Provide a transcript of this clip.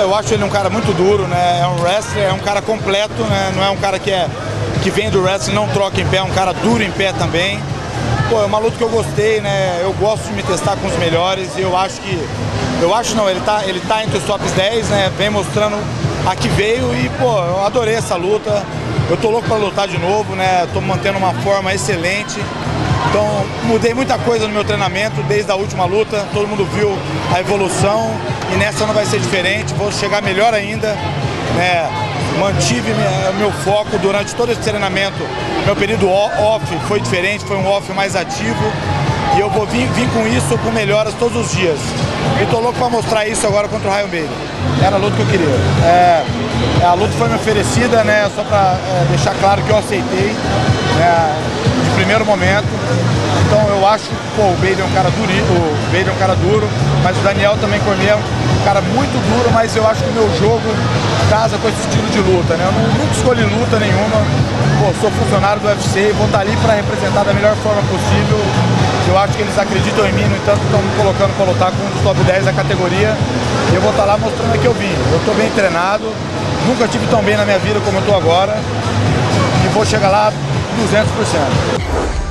eu acho ele um cara muito duro, né? É um wrestler, é um cara completo, né? Não é um cara que é que vem do wrestling não troca em pé, é um cara duro em pé também. Pô, é uma luta que eu gostei, né? Eu gosto de me testar com os melhores e eu acho que. Eu acho não, ele tá, ele tá entre os tops 10, né? Vem mostrando a que veio e, pô, eu adorei essa luta. Eu tô louco para lutar de novo, né? Tô mantendo uma forma excelente. Então, mudei muita coisa no meu treinamento desde a última luta. Todo mundo viu a evolução e nessa não vai ser diferente. Vou chegar melhor ainda, né? mantive meu foco durante todo esse treinamento. Meu período off foi diferente, foi um off mais ativo. E eu vou vir, vir com isso, com melhoras todos os dias. E tô louco para mostrar isso agora contra o Ryan Bailey. Era a luta que eu queria. É, é a luta foi me oferecida, né? Só para é, deixar claro que eu aceitei. Né, primeiro momento. Então eu acho que o Bailey é um cara duro, o é um cara duro, mas o Daniel também Cormier é um cara muito duro, mas eu acho que o meu jogo casa com esse estilo de luta, né? Eu nunca escolhi luta nenhuma. Pô, sou funcionário do UFC e vou estar ali para representar da melhor forma possível. Eu acho que eles acreditam em mim, no entanto estão me colocando para lutar com um dos top 10 da categoria. E eu vou estar lá mostrando que eu vim. Eu estou bem treinado, nunca tive tão bem na minha vida como eu estou agora. E vou chegar lá 200%.